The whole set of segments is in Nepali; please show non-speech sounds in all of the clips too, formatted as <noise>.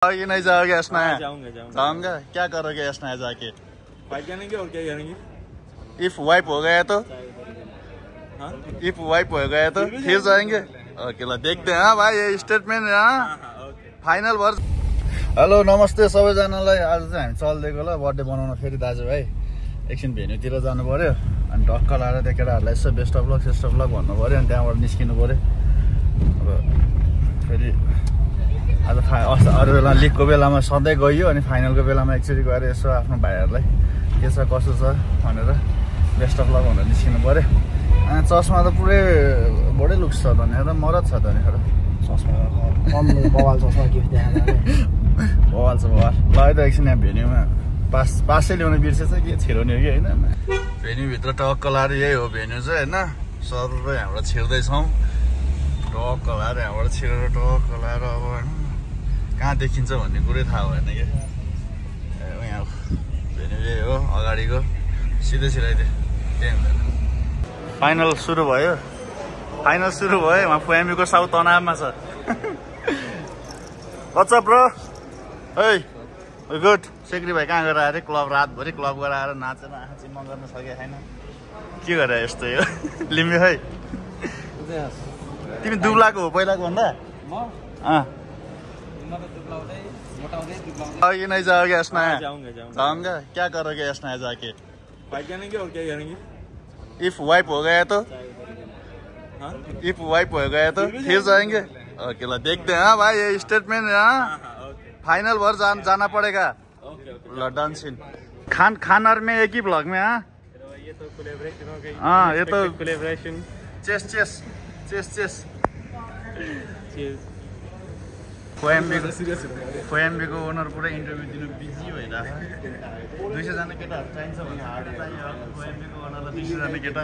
जाओगे नहीं जाओगे हाँ, असनाया जाऊंगा जाऊंगा। क्या करोगे असनाया जाके? फाइट करेंगे और क्या करेंगे? इफ वाइप हो गया तो? इफ वाइप हो गया तो? फिर जाएंगे? ओके ल देखते हैं हाँ भाइ ये स्टेटमेन्ट फाइनल भर हेलो नमस्ते सबैजनालाई। आज चाहिँ हामी चलिदिएको ल बर्थडे बनाउन फेरि दाजुभाइ एकछिन भेन्यूतिर जानु पऱ्यो अनि ढक्क लाएर त्यो केटाहरूलाई यसो best of luck best of luck भन्नु पऱ्यो अनि त्यहाँबाट निस्किनु पऱ्यो अब फेरि आज फा अस्ति अरू बेला लिगको बेलामा सधैँ गइयो अनि फाइनलको बेलामा एकचोटि गएर यसो आफ्नो भाइहरूलाई के छ कसो छ भनेर बेस्ट अफ लक भनेर निस्किनु पऱ्यो। अनि चस्मा त पुरै बडै लुक्स छ हेर मरद छ हेर। चस्मा बवाल चस्मा <laughs> बवाल छ बवाल। ल है त एकछिन यहाँ भेन्यूमा पास पासै ल्याउनु बिर्सेछ कि? छिराउने हो कि होइन? भेन्यूभित्र टक्क लाएर यही हो भेन्यू चाहिँ होइन? सर यहाँबाट छिर्दैछौँ। टक्क लाएर यहाँबाट छिरेर टक्क लाएर अब होइन? कहाँ देखिन्छ भन्ने कुरै थाहा भएन कि? यहाँ यही हो अगाडिको। सिधै छिराइदियो केही हुँदैन। फाइनल सुरु भयो। फाइनल सुरु भयो। उहाँ फुएमीको साउथ तनावमा छ। <laughs> Bro? Hey, we good. सेक्री भाइ कहाँ गएर अरे क्लब रातभरि क्लब गएर आएर नाचेर आँखा चिम्मा गर्न सके छैन। के गरे यस्तो यो? <laughs> लिम्बी खै? तिमी दुब्लाको हो पहिलाको भन्दा? अँ। जाओगे हाँ, जाऊँगा जाऊँगा। जाऊँगा। क्या करोगे अस्नाया जाके? और क्या करेंगे? इफ़ वाइप हो गया तो? हाँ? इफ़ वाइप हो गया तो? फिर जाएँगे। ओके ल देखते हैं हाँ भाई ये स्टेटमेंट हाँ। हाँ हाँ फाइनल भर जान जाना पड़ेगा। Okay okay. डन सीन खान खानर में एक ही ब्लॉग में हाँ? ये तो कोलेब्रेशन हो गई। हाँ, ये तो- कोलेब्रेशन चेस चेस चेस चेस चीज़ खोएम्बीको खोएम्बीको ओनर पुरै इन्टरभ्यू दिनु बिजी भइरहेको दुई सयजना केटाहरू चाहिन्छ भने हार्ड चाहियो खोएम्बीको ओनरलाई दुई सयजना केटा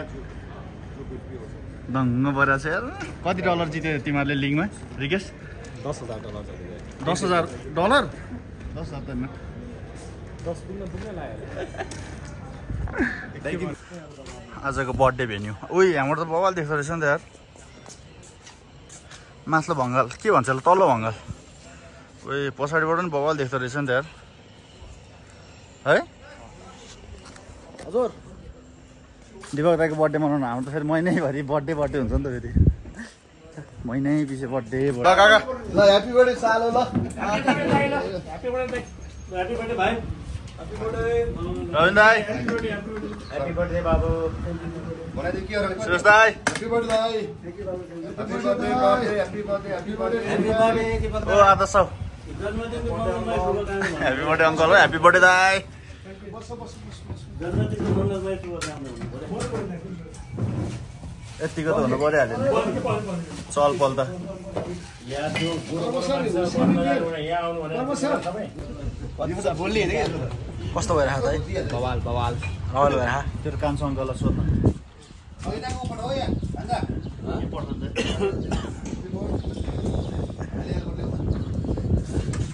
दङ्ग परेको छ यार कति डलर जित्यो तिमीहरूले लिगमा रिकेस दस हजार डलर दस हजार डलर दस हजार त। दस आजको बर्थडे भेन्यू उही यहाँबाट त बवाल देख्दो रहेछ नि त यार माथिल्लो भङ्गाल के भन्छ तल्लो भङ्गाल उही पछाडिबाट पनि बवाल देख्दो रहेछ नि त यार। है? हजुर। दिपक दाईको बर्थडे मनाउनु हाम्रो त फेरि महिनैभरि बर्थडे बर्थडे हुन्छ नि त फेरि। महिनै पछि बर्थडे ल काका। ल ह्याप्पी बर्थडे सालो ल। रविन दाई। ह्याप्पी बर्थडे बाबु। सुरेश दाई। Happy birthday happy birthday happy birthday ओ आदर्श। ह्याप्पी बर्थडे अङ्कल हो ह्याप्पी बर्थडे दाई यतिको त हुनु परिहाल्यो नि। चल पल त। कस्तो भइरहेको त है? बवाल बवाल। रमाइलो भइरहेको तेरो कान्छो अङ्कललाई सोध्नु के पर्छ नि त?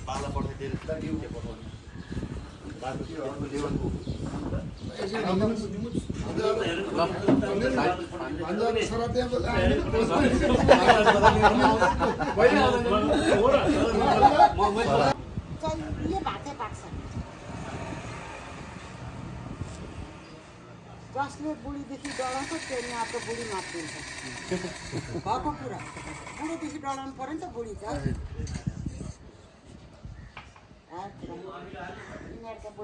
पाला पठाइदिएर के पठाउने? ये जसले बुढीदेखि डराउँछ त्यो यहाँको बुढी मात्रिन्छ भएको कुरा। बुढोदेखि डराउनु पऱ्यो नि त बुढी त। हर कुरा। यिनीहरूको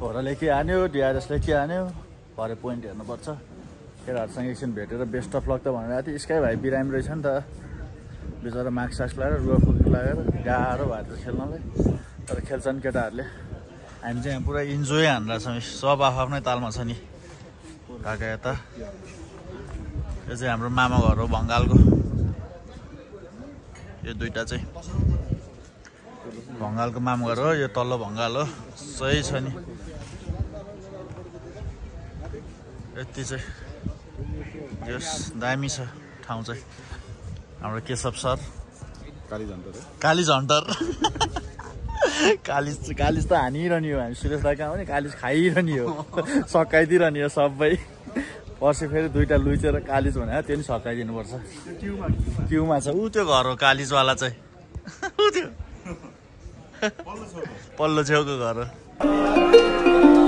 छोराले के हान्यो डिआरएसले के हान्यो भरे पोइन्ट हेर्नुपर्छ। केटाहरूसँग एकछिन भेटेर बेस्ट अफ लक त भनेर थियो। स्काई भाइ बिरामी रहेछ नि त। बिचरा मार्क्स साक्स लगाएर रुवाफुकी लगाएर गाह्रो भयो त खेल्नलाई। तर खेल्छन् केटाहरूले। हामी चाहिँ पुरा इन्जोय हानिरहेको छौँ। सब आफ्नै तालमा छ नि। काका यता। यो चाहिँ हाम्रो मामा घर हो बङ्गालको यो दुइटा चाहिँ भङ्गालको मामगर हो। यो तल्लो भङ्गाल हो। सही छ नि। यति चाहिँ। यस दामी छ ठाउँ चाहिँ। हाम्रो केशव सर। काली झन्टर कालिज कालिज कालिज त हानिरहने हो। हामी सुरेश दाई कहाँ कालिज खाइरहने हो। सकाइदिइरहने हो सबै। पर्सि फेरि दुइटा लुचेर कालिज भने त्यो नि सकाइदिनुपर्छ। क्युमा छ। ऊ त्यो घर हो कालिजवाला चाहिँ। ऊ त्यो। पल्लो छेउको घर हो।